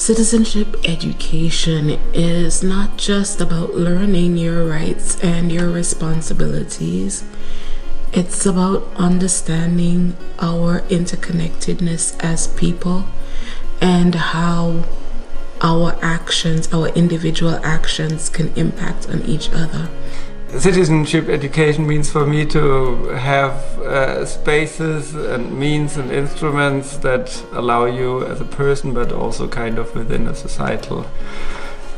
Citizenship education is not just about learning your rights and your responsibilities. It's about understanding our interconnectedness as people and how our actions, our individual actions, can impact on each other. Citizenship education means for me to have uh, spaces and means and instruments that allow you as a person, but also kind of within a societal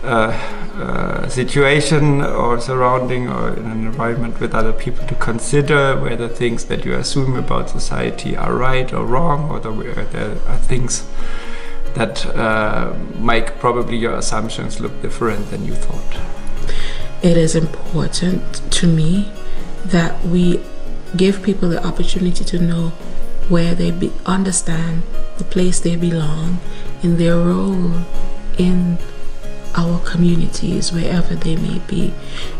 uh, uh, situation or surrounding or in an environment with other people to consider whether things that you assume about society are right or wrong, or there are things that uh, make probably your assumptions look different than you thought. It is important to me that we give people the opportunity to know where they be, understand the place they belong in their role in our communities, wherever they may be,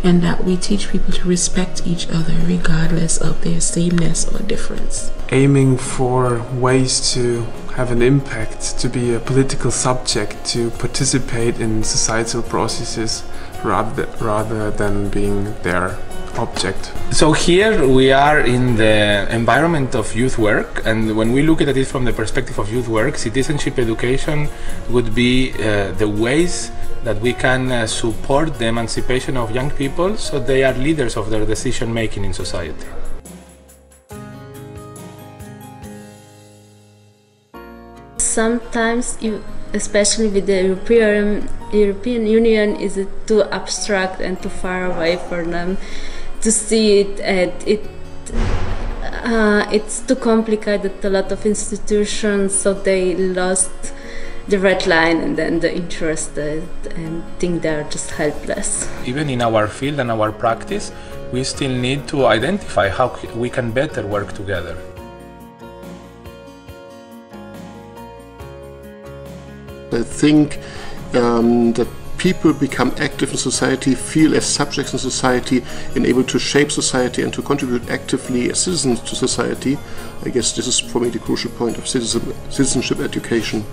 and that we teach people to respect each other regardless of their sameness or difference. Aiming for ways to have an impact, to be a political subject, to participate in societal processes rather, rather than being their object. So here we are in the environment of youth work, and when we look at it from the perspective of youth work, citizenship education would be uh, the ways that we can uh, support the emancipation of young people so they are leaders of their decision making in society. Sometimes especially with the European European Union is too abstract and too far away for them to see it and it uh, it's too complicated a lot of institutions so they lost the red line and then the interested and think they're just helpless. Even in our field and our practice we still need to identify how we can better work together I think um, that people become active in society, feel as subjects in society, and able to shape society and to contribute actively as citizens to society. I guess this is for me the crucial point of citizen, citizenship education.